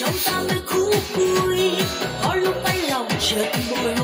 Chúng ta mới khúc vui có lúc anh lòng chợt buồn.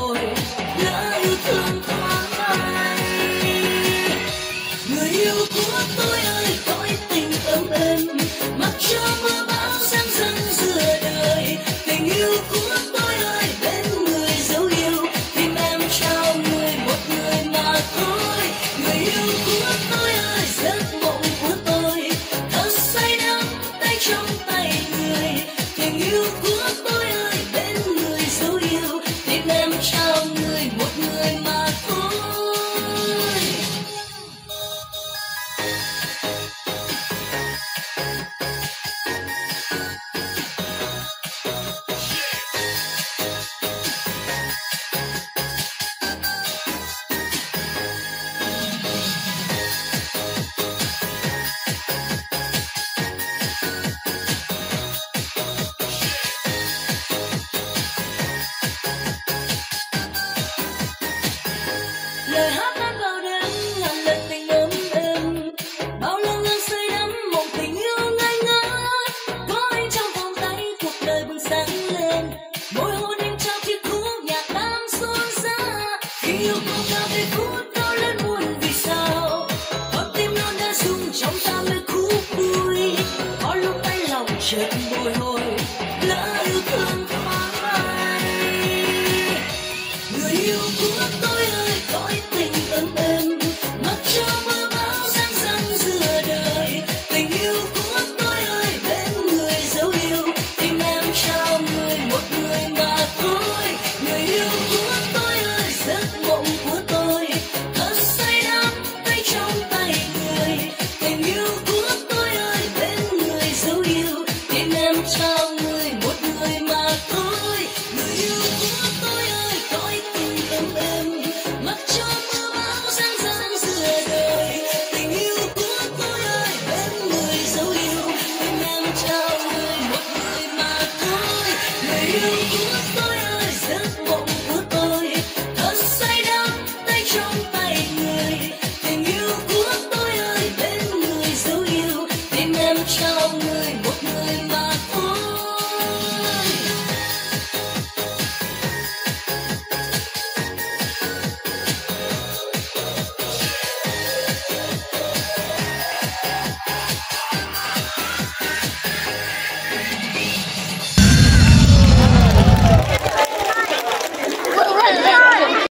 lòng chợt bồi hồi lỡ yêu thương thoáng bay người yêu của tôi Thank you.